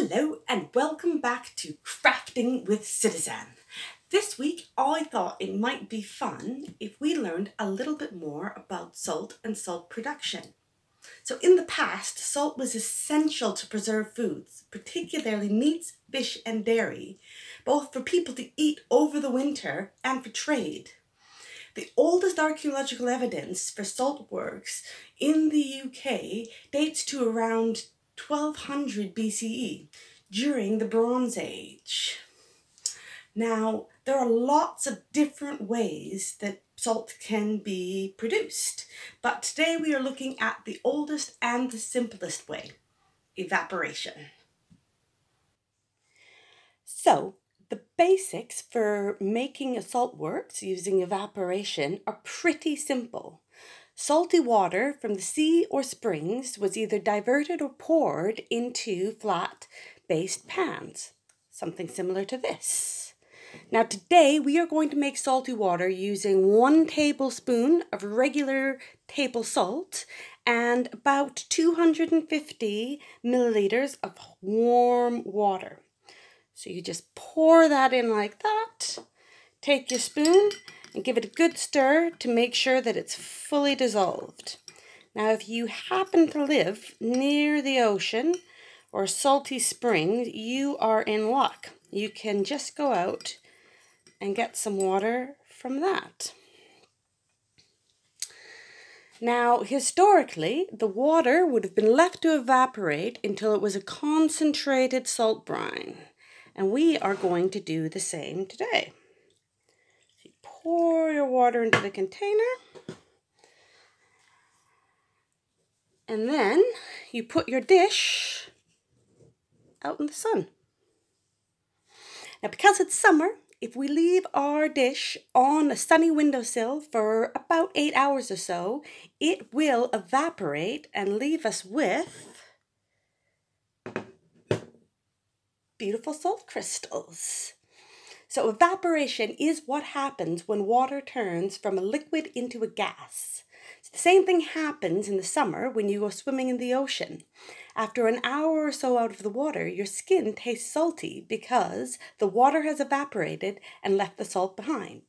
Hello and welcome back to Crafting with CITiZAN. This week I thought it might be fun if we learned a little bit more about salt and salt production. So in the past, salt was essential to preserve foods, particularly meats, fish and dairy, both for people to eat over the winter and for trade. The oldest archaeological evidence for salt works in the UK dates to around 1200 BCE during the Bronze Age. Now, there are lots of different ways that salt can be produced, but today we are looking at the oldest and the simplest way, evaporation. So, the basics for making a salt works using evaporation are pretty simple. Salty water from the sea or springs was either diverted or poured into flat based pans, something similar to this. Now today we are going to make salty water using one tablespoon of regular table salt and about 250 milliliters of warm water. So you just pour that in like that, take your spoon and give it a good stir to make sure that it's fully dissolved. Now, if you happen to live near the ocean or salty springs, you are in luck. You can just go out and get some water from that. Now, historically, the water would have been left to evaporate until it was a concentrated salt brine. And we are going to do the same today pour your water into the container. And then you put your dish out in the sun. Now, because it's summer, if we leave our dish on a sunny windowsill for about eight hours or so, it will evaporate and leave us with beautiful salt crystals. So evaporation is what happens when water turns from a liquid into a gas. So the same thing happens in the summer when you go swimming in the ocean. After an hour or so out of the water, your skin tastes salty because the water has evaporated and left the salt behind.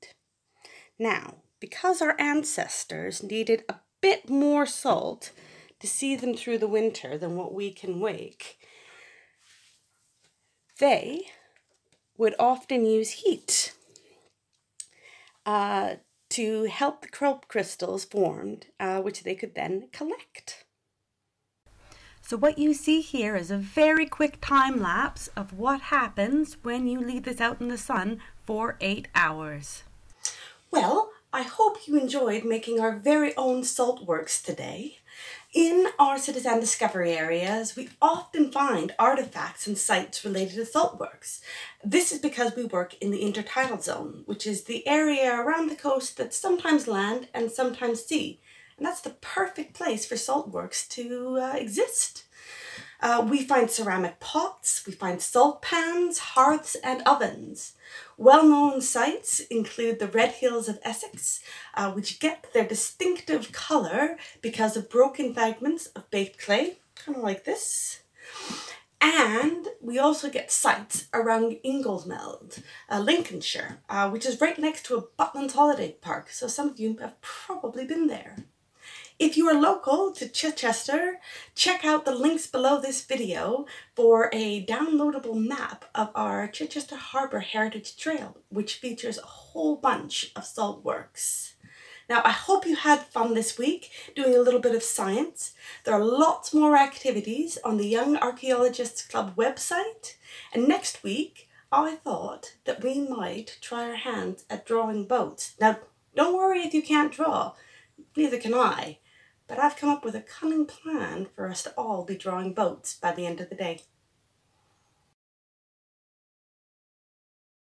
Now, because our ancestors needed a bit more salt to see them through the winter than what we can wake, they would often use heat uh, to help the kelp crystals formed, uh, which they could then collect. So what you see here is a very quick time lapse of what happens when you leave this out in the sun for eight hours. Well, I hope you enjoyed making our very own salt works today. In our CITiZAN discovery areas, we often find artifacts and sites related to saltworks. This is because we work in the intertidal zone, which is the area around the coast that's sometimes land and sometimes sea. And that's the perfect place for saltworks to uh, exist. Uh, we find ceramic pots, we find salt pans, hearths and ovens. Well-known sites include the Red Hills of Essex, uh, which get their distinctive colour because of broken fragments of baked clay, kind of like this. And we also get sites around Ingoldmells, uh, Lincolnshire, uh, which is right next to a Butlins holiday park, so some of you have probably been there. If you are local to Chichester, check out the links below this video for a downloadable map of our Chichester Harbour Heritage Trail, which features a whole bunch of salt works. Now, I hope you had fun this week doing a little bit of science. There are lots more activities on the Young Archaeologists Club website. And next week, I thought that we might try our hands at drawing boats. Now, don't worry if you can't draw. Neither can I but I've come up with a cunning plan for us to all be drawing boats by the end of the day.